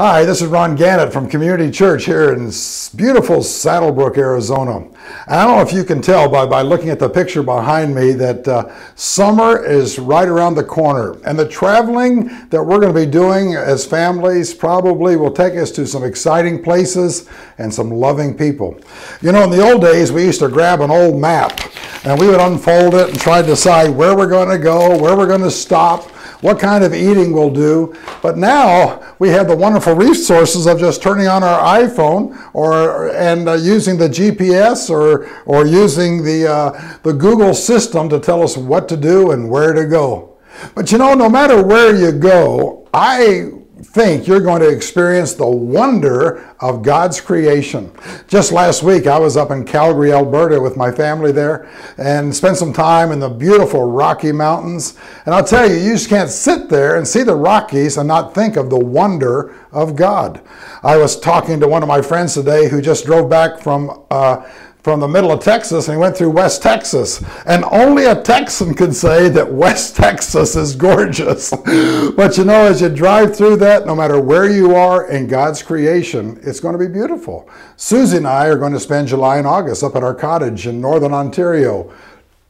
Hi, this is Ron Gannett from Community Church here in beautiful Saddlebrooke, Arizona. I don't know if you can tell by, by looking at the picture behind me that uh, summer is right around the corner. And the traveling that we're going to be doing as families probably will take us to some exciting places and some loving people. You know, in the old days, we used to grab an old map and we would unfold it and try to decide where we're going to go, where we're going to stop what kind of eating we'll do. But now we have the wonderful resources of just turning on our iPhone or and uh, using the GPS or or using the uh, the Google system to tell us what to do and where to go. But you know, no matter where you go, I think you're going to experience the wonder of God's creation. Just last week, I was up in Calgary, Alberta with my family there and spent some time in the beautiful Rocky Mountains. And I'll tell you, you just can't sit there and see the Rockies and not think of the wonder of God. I was talking to one of my friends today who just drove back from uh, from the middle of Texas and he went through West Texas. And only a Texan could say that West Texas is gorgeous. but you know, as you drive through that, no matter where you are in God's creation, it's going to be beautiful. Susie and I are going to spend July and August up at our cottage in northern Ontario.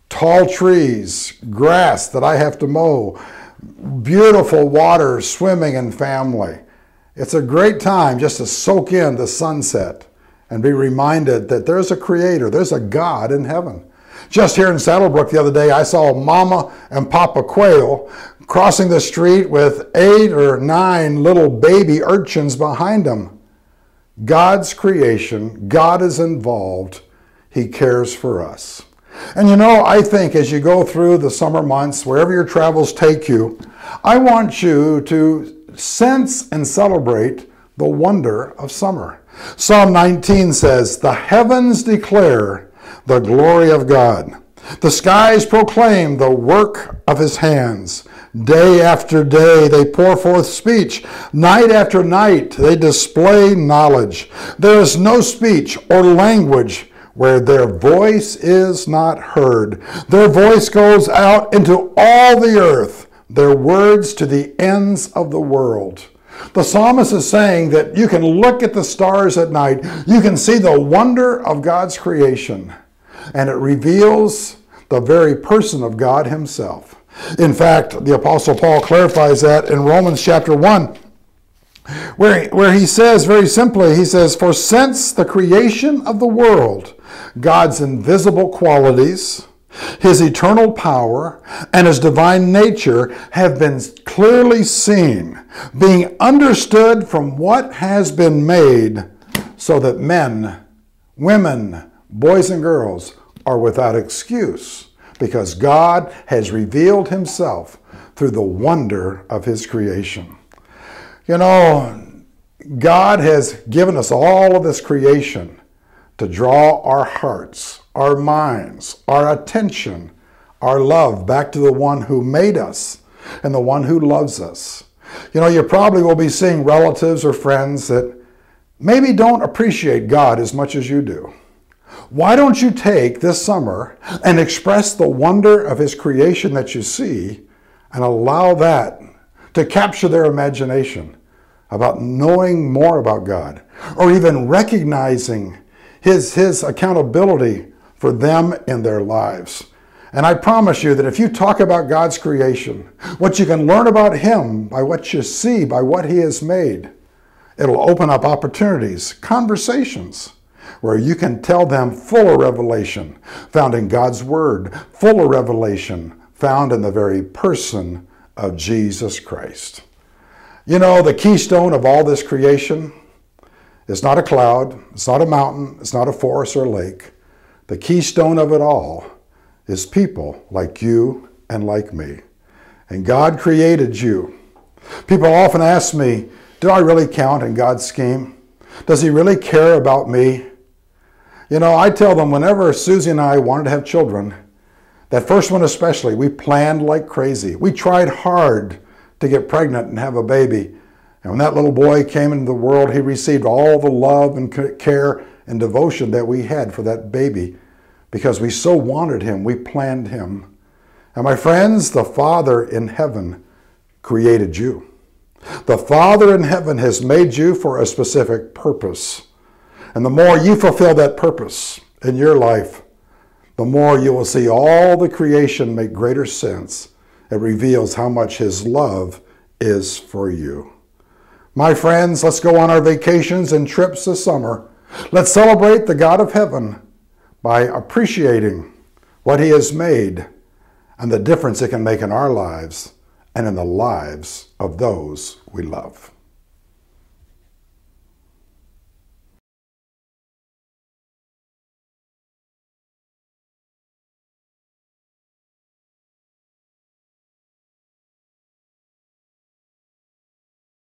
Tall trees, grass that I have to mow, beautiful water, swimming and family. It's a great time just to soak in the sunset and be reminded that there's a creator, there's a God in heaven. Just here in Saddlebrooke the other day, I saw Mama and Papa Quail crossing the street with eight or nine little baby urchins behind them. God's creation, God is involved, He cares for us. And you know, I think as you go through the summer months, wherever your travels take you, I want you to sense and celebrate the wonder of summer. Psalm 19 says, The heavens declare the glory of God. The skies proclaim the work of his hands. Day after day they pour forth speech. Night after night they display knowledge. There is no speech or language where their voice is not heard. Their voice goes out into all the earth, their words to the ends of the world. The psalmist is saying that you can look at the stars at night, you can see the wonder of God's creation, and it reveals the very person of God Himself. In fact, the Apostle Paul clarifies that in Romans chapter 1, where, where he says very simply, he says, For since the creation of the world, God's invisible qualities, his eternal power and his divine nature have been clearly seen, being understood from what has been made, so that men, women, boys, and girls are without excuse, because God has revealed himself through the wonder of his creation. You know, God has given us all of this creation to draw our hearts our minds, our attention, our love back to the one who made us and the one who loves us. You know, you probably will be seeing relatives or friends that maybe don't appreciate God as much as you do. Why don't you take this summer and express the wonder of His creation that you see and allow that to capture their imagination about knowing more about God or even recognizing His, his accountability for them in their lives. And I promise you that if you talk about God's creation, what you can learn about Him by what you see, by what He has made, it'll open up opportunities, conversations, where you can tell them full of revelation found in God's Word, full of revelation found in the very person of Jesus Christ. You know, the keystone of all this creation is not a cloud, it's not a mountain, it's not a forest or a lake. The keystone of it all is people like you and like me. And God created you. People often ask me, do I really count in God's scheme? Does he really care about me? You know, I tell them whenever Susie and I wanted to have children, that first one especially, we planned like crazy. We tried hard to get pregnant and have a baby. And when that little boy came into the world, he received all the love and care and devotion that we had for that baby because we so wanted him, we planned him. And my friends, the Father in heaven created you. The Father in heaven has made you for a specific purpose. And the more you fulfill that purpose in your life, the more you will see all the creation make greater sense. It reveals how much His love is for you. My friends, let's go on our vacations and trips this summer. Let's celebrate the God of heaven by appreciating what He has made and the difference it can make in our lives and in the lives of those we love.